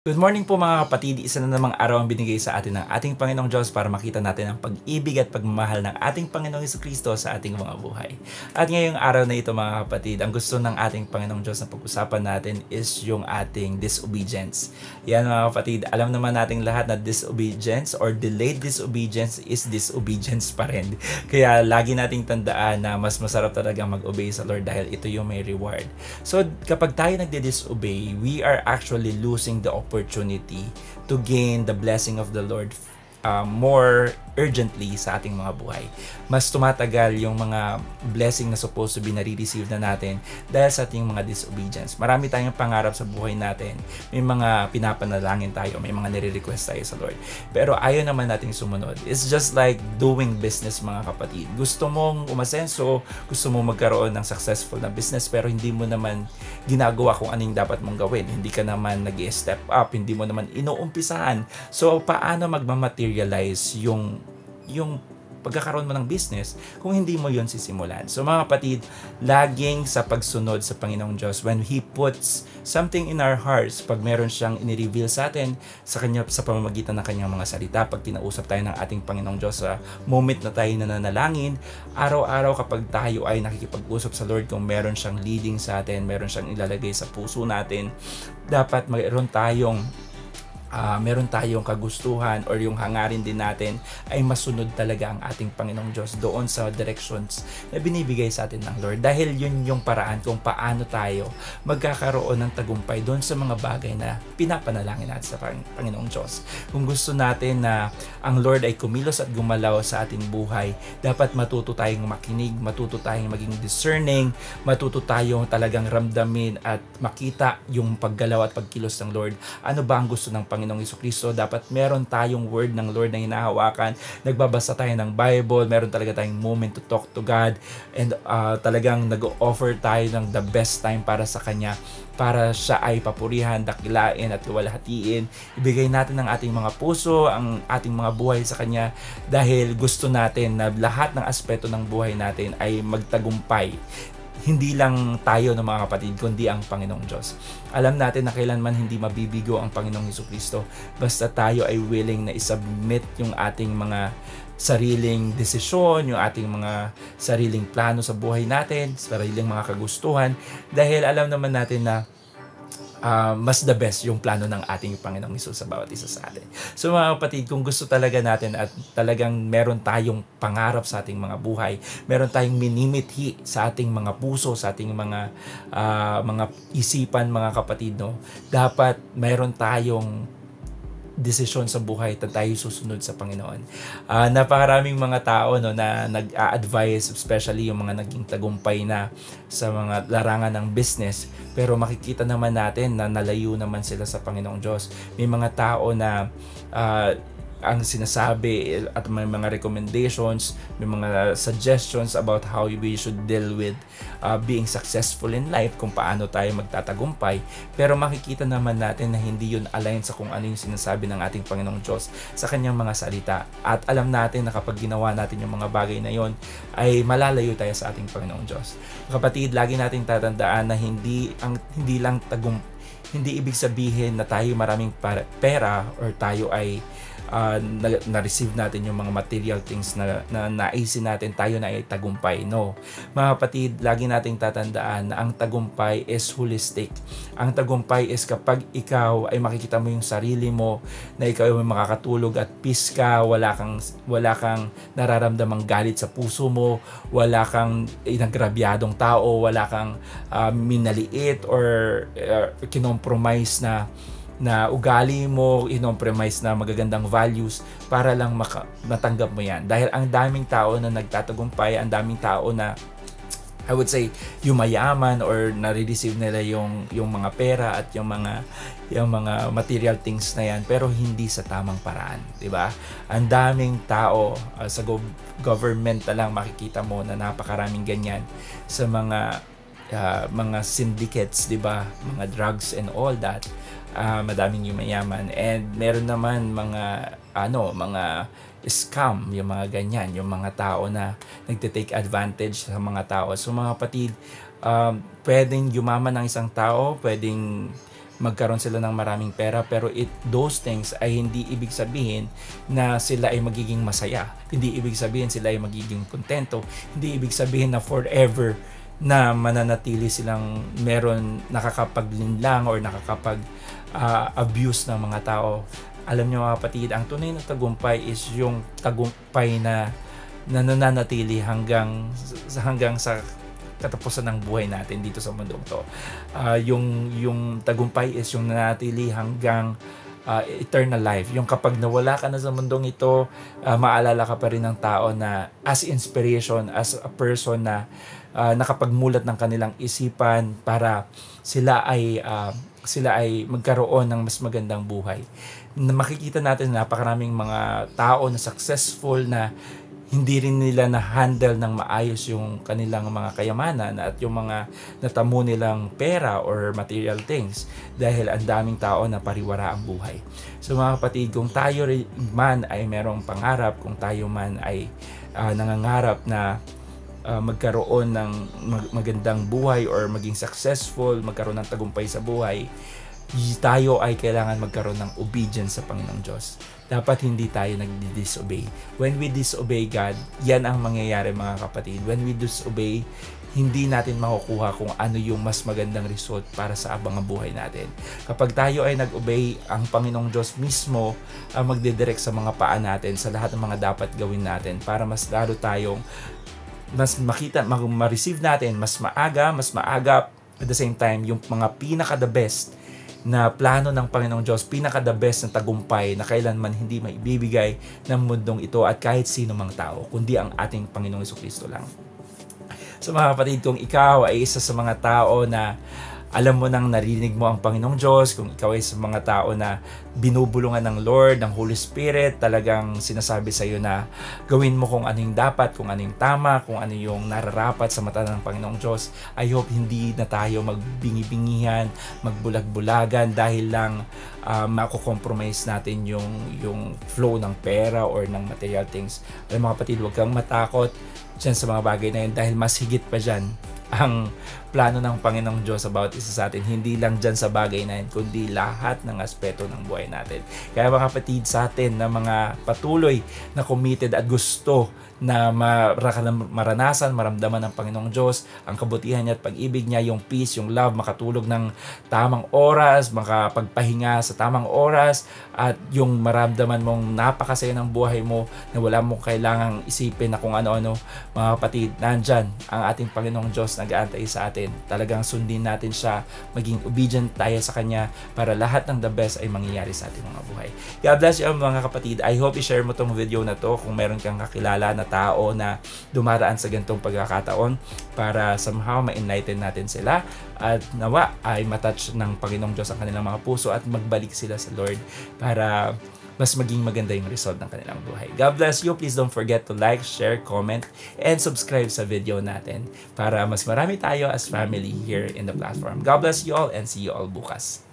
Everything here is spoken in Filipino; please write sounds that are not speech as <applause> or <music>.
Good morning po mga kapatid. Isa na namang araw ang binigay sa atin ng ating Panginoong Diyos para makita natin ang pag-ibig at pagmamahal ng ating Panginoong Kristo sa ating mga buhay. At ngayong araw na ito mga kapatid, ang gusto ng ating Panginoong Diyos na pag-usapan natin is yung ating disobedience. Yan mga kapatid, alam naman nating lahat na disobedience or delayed disobedience is disobedience pa rin. <laughs> Kaya lagi nating tandaan na mas masarap talaga mag-obey sa Lord dahil ito yung may reward. So kapag tayo nagde-disobey, we are actually losing the opportunity to gain the blessing of the Lord uh, more urgently sa ating mga buhay. Mas tumatagal yung mga blessing na supposed to be nare-receive na natin dahil sa ating mga disobedience. Marami tayong pangarap sa buhay natin. May mga pinapanalangin tayo, may mga nire-request tayo sa Lord. Pero ayaw naman nating sumunod. It's just like doing business mga kapatid. Gusto mong umasenso, gusto mong magkaroon ng successful na business pero hindi mo naman ginagawa kung anong dapat mong gawin. Hindi ka naman nag step up, hindi mo naman inuumpisahan. So paano magmamaterialize yung yung pagkakaroon mo ng business kung hindi mo yon sisimulan. So mga kapatid, laging sa pagsunod sa Panginoong Diyos, when He puts something in our hearts, pag meron siyang inireveal sa atin sa kanya sa pamamagitan ng kanyang mga salita, pag tinausap tayo ng ating Panginoong Diyos sa moment na tayo nananalangin, araw-araw kapag tayo ay nakikipag-usap sa Lord kung meron siyang leading sa atin, meron siyang ilalagay sa puso natin, dapat mayroon tayong uh, meron tayong kagustuhan or yung hangarin din natin ay masunod talaga ang ating Panginoong Diyos doon sa directions na binibigay sa atin ng Lord. Dahil yun yung paraan kung paano tayo magkakaroon ng tagumpay doon sa mga bagay na pinapanalangin natin sa Panginoong Diyos. Kung gusto natin na ang Lord ay kumilos at gumalaw sa ating buhay, dapat matuto tayong makinig, matuto tayong maging discerning, matuto tayong talagang ramdamin at makita yung paggalaw at pagkilos ng Lord. Ano ba ang gusto ng Panginoon Panginoong Kristo. Dapat meron tayong word ng Lord na hinahawakan. Nagbabasa tayo ng Bible. Meron talaga tayong moment to talk to God. And uh, talagang nag-offer tayo ng the best time para sa Kanya para siya ay papurihan, dakilain at luwalhatiin. Ibigay natin ang ating mga puso, ang ating mga buhay sa Kanya dahil gusto natin na lahat ng aspeto ng buhay natin ay magtagumpay hindi lang tayo ng mga kapatid, kundi ang Panginoong Diyos. Alam natin na kailanman hindi mabibigo ang Panginoong Heso Kristo basta tayo ay willing na isubmit yung ating mga sariling desisyon, yung ating mga sariling plano sa buhay natin, sariling mga kagustuhan, dahil alam naman natin na uh, mas the best yung plano ng ating Panginoong Isus sa bawat isa sa atin. So mga kapatid, kung gusto talaga natin at talagang meron tayong pangarap sa ating mga buhay, meron tayong minimithi sa ating mga puso, sa ating mga uh, mga isipan, mga kapatid, no, dapat meron tayong desisyon sa buhay na tayo susunod sa Panginoon. Uh, napakaraming mga tao no, na nag-a-advise, especially yung mga naging tagumpay na sa mga larangan ng business, pero makikita naman natin na nalayo naman sila sa Panginoong Diyos. May mga tao na uh, ang sinasabi at may mga recommendations, may mga suggestions about how we should deal with uh, being successful in life, kung paano tayo magtatagumpay. Pero makikita naman natin na hindi yun align sa kung ano yung sinasabi ng ating Panginoong Diyos sa kanyang mga salita. At alam natin na kapag ginawa natin yung mga bagay na yon ay malalayo tayo sa ating Panginoong Diyos. Kapatid, lagi nating tatandaan na hindi ang hindi lang tagum hindi ibig sabihin na tayo maraming pera or tayo ay uh, na-receive natin yung mga material things na, na naisin natin, tayo na ay tagumpay. No. Mga kapatid, lagi nating tatandaan na ang tagumpay is holistic. Ang tagumpay is kapag ikaw ay makikita mo yung sarili mo, na ikaw ay makakatulog at peace ka, wala kang, wala kang nararamdamang galit sa puso mo, wala kang inagrabyadong tao, wala kang uh, minaliit or uh, kinompromise na na ugali mo, inompremise na magagandang values para lang maka- matanggap mo yan. Dahil ang daming tao na nagtatagumpay, ang daming tao na I would say yung mayaman or nare-receive nila yung yung mga pera at yung mga yung mga material things na yan pero hindi sa tamang paraan, 'di ba? Ang daming tao uh, sa go- government na lang makikita mo na napakaraming ganyan sa mga uh, mga syndicates, 'di ba? Mga drugs and all that uh, madaming yung mayaman and meron naman mga ano mga scam yung mga ganyan yung mga tao na nagte-take advantage sa mga tao so mga kapatid um, pwedeng yumaman ng isang tao pwedeng magkaroon sila ng maraming pera pero it those things ay hindi ibig sabihin na sila ay magiging masaya. Hindi ibig sabihin sila ay magiging kontento. Hindi ibig sabihin na forever na mananatili silang meron nakakapaglinlang or nakakapag uh, abuse ng mga tao. Alam niyo mga kapatid, ang tunay na tagumpay is yung tagumpay na nananatili hanggang hanggang sa katapusan ng buhay natin dito sa mundong to. Uh, yung yung tagumpay is yung nanatili hanggang uh, eternal life. Yung kapag nawala ka na sa mundong ito, uh, maalala ka pa rin ng tao na as inspiration, as a person na uh, nakapagmulat ng kanilang isipan para sila ay uh, sila ay magkaroon ng mas magandang buhay. Na makikita natin napakaraming mga tao na successful na hindi rin nila na-handle ng maayos yung kanilang mga kayamanan at yung mga natamo nilang pera or material things dahil ang daming tao na pariwara ang buhay. So mga kapatid, kung tayo man ay merong pangarap, kung tayo man ay uh, nangangarap na uh, magkaroon ng mag- magandang buhay or maging successful, magkaroon ng tagumpay sa buhay, tayo ay kailangan magkaroon ng obedience sa Panginoong Diyos dapat hindi tayo nagdi-disobey. When we disobey God, yan ang mangyayari mga kapatid. When we disobey, hindi natin makukuha kung ano yung mas magandang result para sa abang buhay natin. Kapag tayo ay nag-obey, ang Panginoong Diyos mismo ang magdidirect sa mga paa natin, sa lahat ng mga dapat gawin natin para mas lalo tayong mas makita, ma-receive natin mas maaga, mas maagap, at the same time, yung mga pinaka the best na plano ng Panginoong Diyos, pinaka the best na tagumpay na kailanman hindi maibibigay ng mundong ito at kahit sino mang tao, kundi ang ating Panginoong Kristo lang. So mga kapatid, kung ikaw ay isa sa mga tao na alam mo nang narinig mo ang Panginoong Diyos, kung ikaw ay sa mga tao na binubulungan ng Lord, ng Holy Spirit, talagang sinasabi sa iyo na gawin mo kung ano yung dapat, kung ano yung tama, kung ano yung nararapat sa mata ng Panginoong Diyos. I hope hindi na tayo magbingi-bingihan, magbulag-bulagan dahil lang uh, mako-compromise natin yung, yung flow ng pera or ng material things. Alam mga kapatid, huwag kang matakot dyan sa mga bagay na yun dahil mas higit pa dyan ang plano ng Panginoong Diyos about isa sa atin. Hindi lang dyan sa bagay na yun, kundi lahat ng aspeto ng buhay natin. Kaya mga kapatid sa atin na mga patuloy na committed at gusto na maranasan, maramdaman ng Panginoong Diyos, ang kabutihan niya at pag-ibig niya, yung peace, yung love, makatulog ng tamang oras, makapagpahinga sa tamang oras, at yung maramdaman mong napakasaya ng buhay mo na wala mong kailangang isipin na kung ano-ano, mga kapatid, nandyan ang ating Panginoong Diyos nag-aantay sa atin. Talagang sundin natin siya, maging obedient tayo sa Kanya para lahat ng the best ay mangyayari sa ating mga buhay. God bless you mga kapatid. I hope i-share mo tong video na to kung meron kang kakilala na tao na dumaraan sa ganitong pagkakataon para somehow ma-enlighten natin sila at nawa ay matouch ng Panginoong Diyos ang kanilang mga puso at magbalik sila sa Lord para mas maging maganda yung result ng kanilang buhay. God bless you. Please don't forget to like, share, comment, and subscribe sa video natin para mas marami tayo as family here in the platform. God bless you all and see you all bukas.